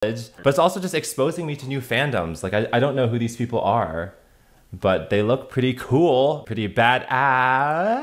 but it's also just exposing me to new fandoms. Like I, I don't know who these people are, but they look pretty cool, pretty badass.